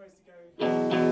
supposed to go.